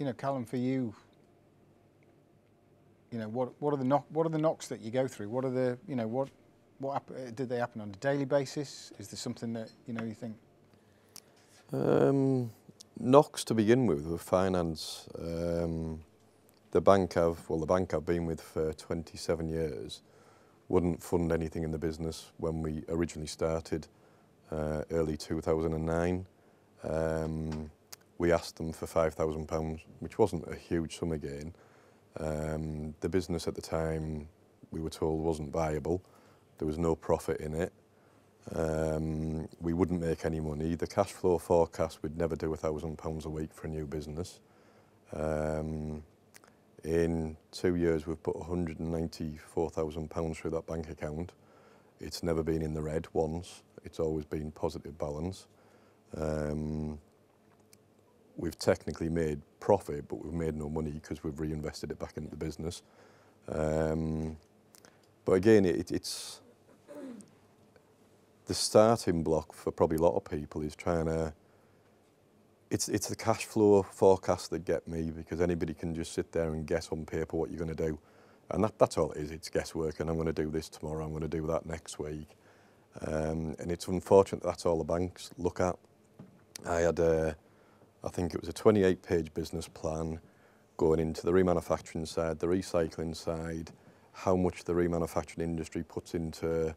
you know, Callum, for you, you know, what what are the knock, what are the knocks that you go through? What are the, you know, what what hap- did they happen on a daily basis? Is there something that you know you think? Um, knocks to begin with with finance. Um, the bank I've well, the bank I've been with for 27 years wouldn't fund anything in the business when we originally started, uh, early 2009. Um, we asked them for £5,000, which wasn't a huge sum again. Um, the business at the time, we were told, wasn't viable. There was no profit in it. Um, we wouldn't make any money. The cash flow forecast we'd never do a thousand pounds a week for a new business. Um, in two years, we've put 194,000 pounds through that bank account. It's never been in the red once. It's always been positive balance. Um, we've technically made profit, but we've made no money because we've reinvested it back into the business. Um, but again, it, it's the starting block for probably a lot of people is trying to. It's it's the cash flow forecast that get me because anybody can just sit there and guess on paper what you're going to do, and that that's all it is. It's guesswork, and I'm going to do this tomorrow. I'm going to do that next week, um, and it's unfortunate that's all the banks look at. I had a, I think it was a 28-page business plan going into the remanufacturing side, the recycling side, how much the remanufacturing industry puts into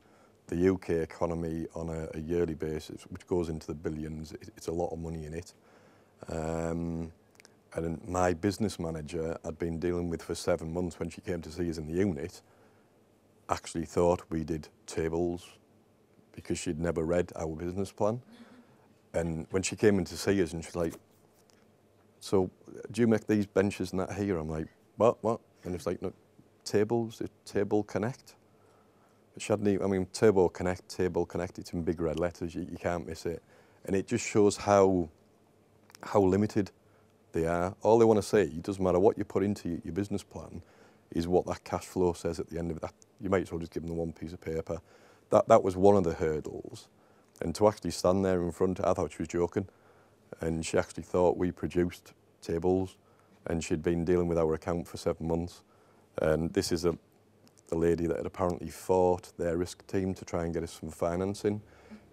the UK economy on a, a yearly basis, which goes into the billions. It, it's a lot of money in it. Um, and my business manager I'd been dealing with for seven months when she came to see us in the unit, actually thought we did tables because she'd never read our business plan. And when she came in to see us and she's like, so do you make these benches and that here? I'm like, what, what? And it's like, no, tables, Table Connect. Hadn't even, I mean, table Connect, Table Connect, it's in big red letters, you, you can't miss it. And it just shows how, how limited they are. All they want to say, it doesn't matter what you put into your, business plan, is what that cash flow says at the end of that. You might as well just give them the one piece of paper. That, that was one of the hurdles. And to actually stand there in front, of I thought she was joking. And she actually thought we produced tables and she'd been dealing with our account for seven months. And this is a, the lady that had apparently fought their risk team to try and get us some financing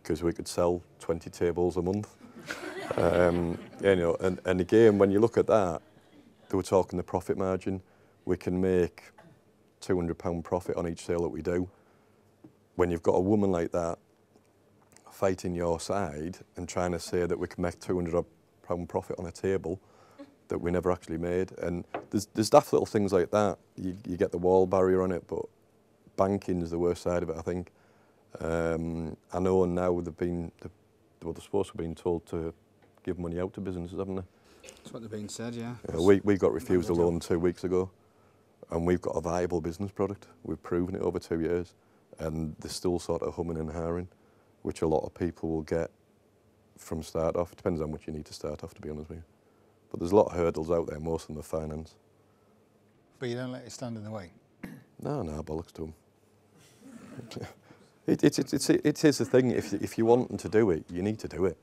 because we could sell 20 tables a month. um, you know, and, and again, when you look at that, they were talking the profit margin. We can make £200 profit on each sale that we do. When you've got a woman like that fighting your side and trying to say that we can make 200 pound profit on a table that we never actually made. And there's, there's daft little things like that. You, you get the wall barrier on it, but banking is the worst side of it, I think. Um, I know now they've been, they've, well, they're supposed to be being told to give money out to businesses, haven't they? That's what they've been said, yeah. Uh, we, we got refused a loan two weeks ago, and we've got a viable business product. We've proven it over two years, and they're still sort of humming and hawing, which a lot of people will get from start off. It depends on much you need to start off, to be honest with you. But there's a lot of hurdles out there, most of them are finance. But you don't let it stand in the way. No, no, bollocks to them. it, it, it, it's, it is the thing, if, if you want them to do it, you need to do it.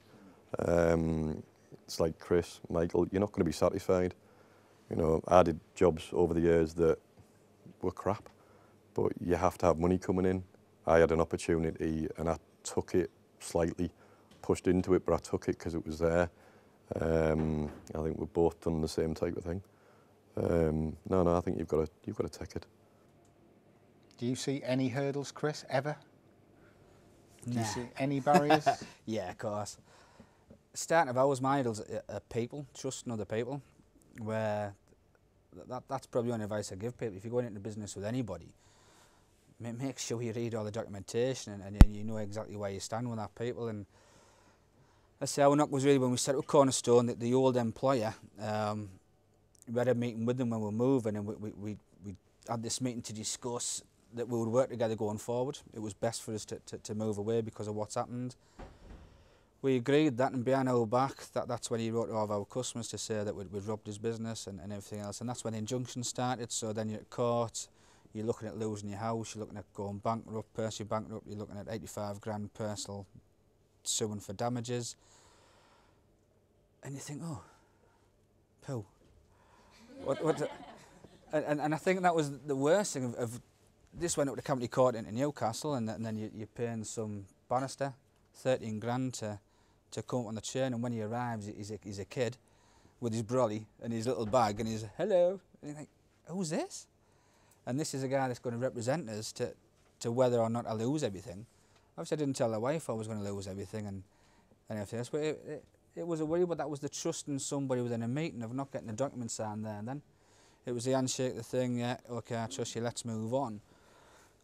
Um, it's like Chris, Michael, you're not going to be satisfied. You know, I did jobs over the years that were crap, but you have to have money coming in. I had an opportunity and I took it slightly, pushed into it, but I took it because it was there. Um, I think we've both done the same type of thing. Um, no, no, I think you've got to you've got to take it. Do you see any hurdles, Chris, ever? Do you see any barriers? Yeah, of course. Starting of ours, my idols are, are people, trusting other people, where that, that's probably one advice I give people. If you're going into business with anybody, ma- make sure you read all the documentation and, and you know exactly where you stand with that people. And I say our knock was really when we set up Cornerstone that the old employer, um, we had a meeting with them when we were moving and we, we, we, we had this meeting to discuss that we would work together going forward. It was best for us to, to, to move away because of what's happened. We agreed that and behind our back, that, that's when he wrote to all of our customers to say that we'd, we'd robbed his business and, and everything else. And that's when the injunction started. So then you're at court, you're looking at losing your house, you're looking at going bankrupt, personally bankrupt, you're looking at 85 grand personal suing for damages. And you think, oh, poo. what, what, and, and I think that was the worst thing of, of this went up to County Court into Newcastle and, and then you, you're paying some barrister 13 grand to, to come on the train and when he arrives he's a, he's a kid with his brolly and his little bag and he's hello and you think who's this and this is a guy that's going to represent us to, to whether or not I lose everything. Obviously I didn't tell the wife I was going to lose everything and, and everything else but it, it, it was a worry but that was the trust in somebody within a meeting of not getting the document signed there and then. It was the handshake the thing yeah okay I trust you let's move on.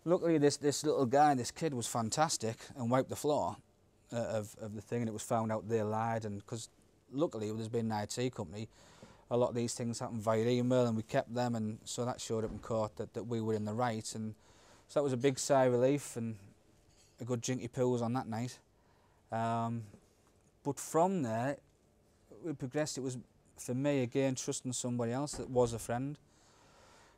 Luckily this this little guy this kid was fantastic and wiped the floor uh, of, of the thing and it was found out they lied and because luckily there's been an IT company a lot of these things happened via email and we kept them and so that showed up in court that, that we were in the right and so that was a big sigh of relief and a good jinky pills on that night. Um, but from there we progressed. It was for me again trusting somebody else that was a friend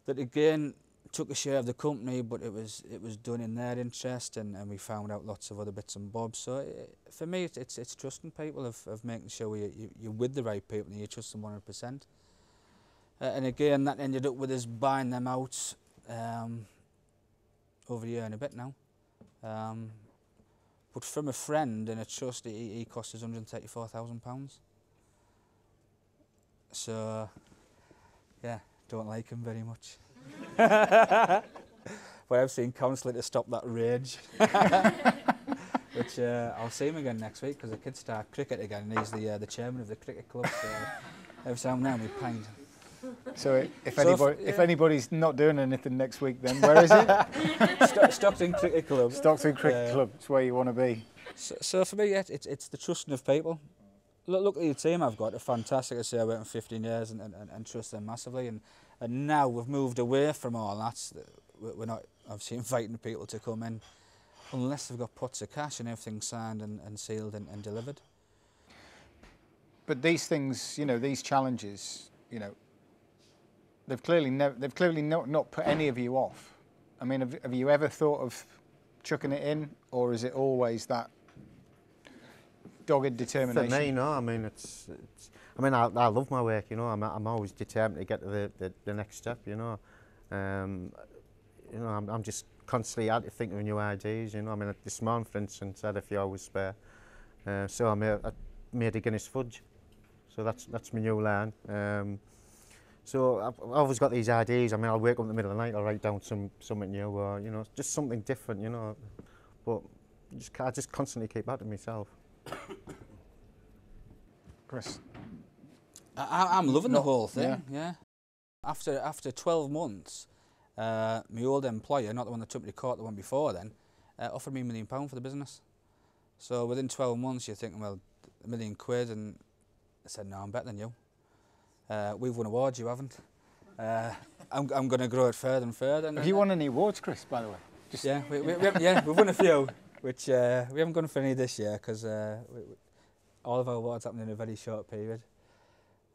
that again took a share of the company, but it was it was done in their interest, and, and we found out lots of other bits and bobs. So it, for me, it's, it's it's trusting people of, of making sure you, you you're with the right people and you trust them 100 percent. Uh, and again, that ended up with us buying them out um, over a year and a bit now. Um, but from a friend and a trust, he, he cost us 134,000 pounds. So, yeah, don't like him very much. but I've seen counselling to stop that rage. Which uh, I'll see him again next week because the kids start cricket again and he's the uh, the chairman of the cricket club. So every time now we pint. So if, So if- anybody, if yeah. anybody's not doing anything next week, then where is it? Sto- Stockton Cricket Club. Stockton Cricket Yeah. Club. It's where you want to be. So, so for me, yeah, it's it's the trusting of people. Look, look at the team I've got. They're fantastic. I say I worked for 15 years and, and, and trust them massively. And and now we've moved away from all that. We're we're not obviously inviting people to come in unless they've got pots of cash and everything signed and, and sealed and, and delivered. But these things, you know, these challenges, you know, they've clearly never, they've clearly not, not put any of you off. I mean, have, have you ever thought of chucking it in, or is it always that dogged determination? For determination? me, no. I mean, it's. it's I mean, I, I love my work. You know, I'm I'm always determined to get to the, the, the next step. You know, um, you know, I'm, I'm just constantly out to think of new ideas. You know, I mean, this morning, for instance, I had a few hours spare, uh, so I made, I made a Guinness fudge. So that's that's my new line. Um, so I've, always got these ideas. I mean, I'll wake up in the middle of the night, I'll write down some something new, or you know, just something different. You know, but just, I just constantly keep at it myself. Chris, I, I'm loving the whole thing. yeah. Yeah. After after 12 months, uh, my old employer, not the one that took me to court, the one before then, uh, offered me a million pound for the business. So within 12 months, you're thinking, well, a million quid, and I said, no, I'm better than you. Uh, we've won awards, you haven't. Uh, I'm, I'm going to grow it further and further. And have you won any awards, Chris? By the way, Just- Yeah, we, we, we yeah, we've won a few, which uh, we haven't gone for any this year because uh, all of our awards happened in a very short period.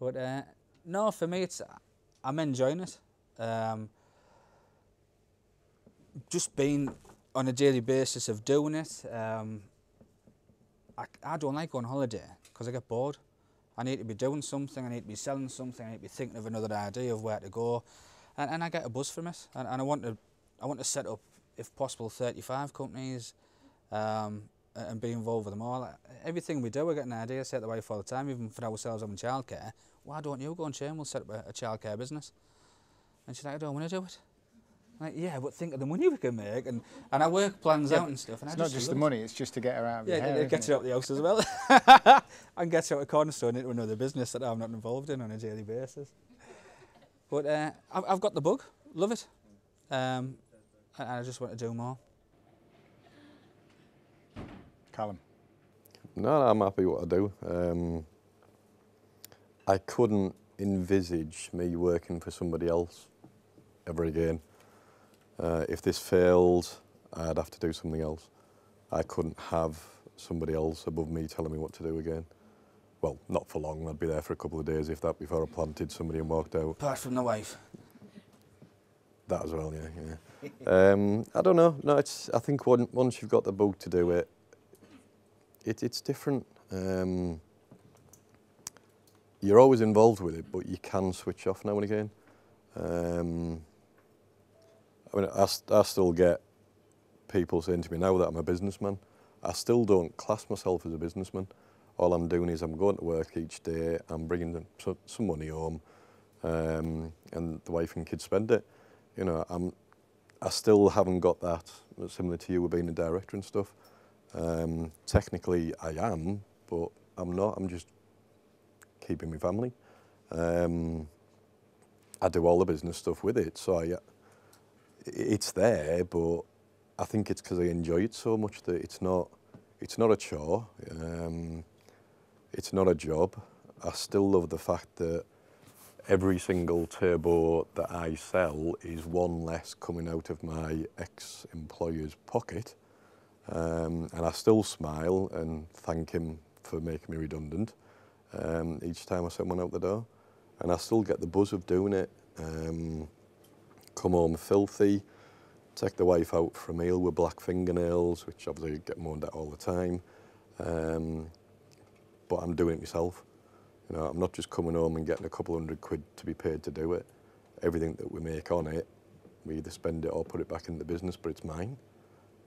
But uh, no, for me, it's I'm enjoying it. Um, just being on a daily basis of doing it. Um, I, I don't like going on holiday because I get bored. I need to be doing something. I need to be selling something. I need to be thinking of another idea of where to go, and, and I get a buzz from it. And, and I want to I want to set up, if possible, 35 companies um, and be involved with them all. Everything we do, we get an idea, set the way for the time, even for ourselves having childcare. Why don't you go and Shane, we'll set up a, a childcare business? And she's like, I don't want to do it. I'm like, yeah, but think of the money we can make. And, and I work plans Yeah, out and stuff. And it's I not just the money; it's just to get her out of Yeah, hair. gets her out the house as well. and gets out of Cornerstone into another business that I'm not involved in on a daily basis. But uh, I've, I've got the bug, love it. Um, and I just want to do more. Callum. No, no, I'm happy what I do. Um, I couldn't envisage me working for somebody else ever again. Uh, if this failed, I'd have to do something else. I couldn't have somebody else above me telling me what to do again. Well, not for long. I'd be there for a couple of days, if that, before I planted somebody and walked out. Apart from the wife. That as well, yeah, yeah. um, I don't know. No, it's. I think one, once you've got the bug to do it, it it's different. Um, you're always involved with it, but you can switch off now and again. Um, I mean, I, I still get people saying to me now that I'm a businessman. I still don't class myself as a businessman. All I'm doing is I'm going to work each day, I'm bringing them so, some money home, um, and the wife and kids spend it. You know, I'm, I still haven't got that, similar to you with being a director and stuff. Um, technically, I am, but I'm not. I'm just keeping my family. Um, I do all the business stuff with it, so I, it's there, but I think it's because I enjoy it so much that it's not, it's not a chore. Um, it's not a job. I still love the fact that every single turbo that I sell is one less coming out of my ex-employer's pocket. Um, and I still smile and thank him for making me redundant um, each time I send one out the door. And I still get the buzz of doing it. Um, come home filthy, take the wife out for a meal with black fingernails, which obviously get moaned at all the time. Um, but I'm doing it myself. You know, I'm not just coming home and getting a couple hundred quid to be paid to do it. Everything that we make on it, we either spend it or put it back in the business, but it's mine.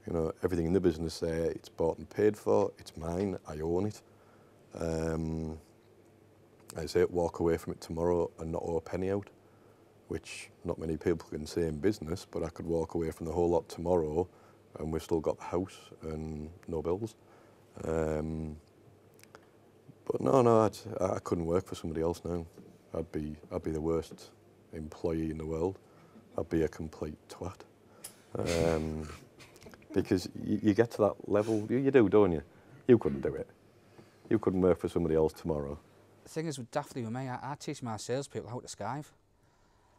You know, everything in the business there, it's bought and paid for, it's mine, I own it. Um, I say walk away from it tomorrow and not owe a penny out, which not many people can say in business, but I could walk away from the whole lot tomorrow and we've still got the house and no bills. Um, but no, no, I'd, I couldn't work for somebody else now. I'd be, I'd be the worst employee in the world. I'd be a complete twat. Um, because you, you get to that level, you, you do, don't you? You couldn't do it. You couldn't work for somebody else tomorrow. The thing is, with daftly with me, I, I teach my salespeople how to skive.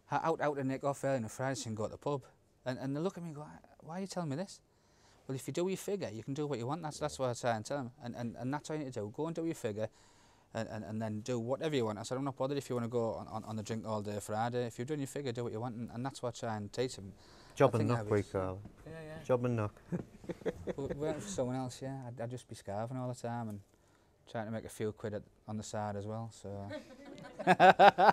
How, out, out to nick off early on a Friday and go to the pub. And, and they look at me and go, why are you telling me this? Well, if you do your figure, you can do what you want. That's, that's what I try and tell them. And, and, and that's all you need to do. Go and do your figure and, and, and then do whatever you want. I said, I'm not bothered if you want to go on, on, on the drink all day Friday. If you're doing your figure, do what you want. And, and that's what I try and teach them. Job I and think knock, I we call it. Yeah, yeah. Job and knock. But working for someone else, yeah, I'd, I'd just be scarving all the time and trying to make a few quid at, on the side as well. So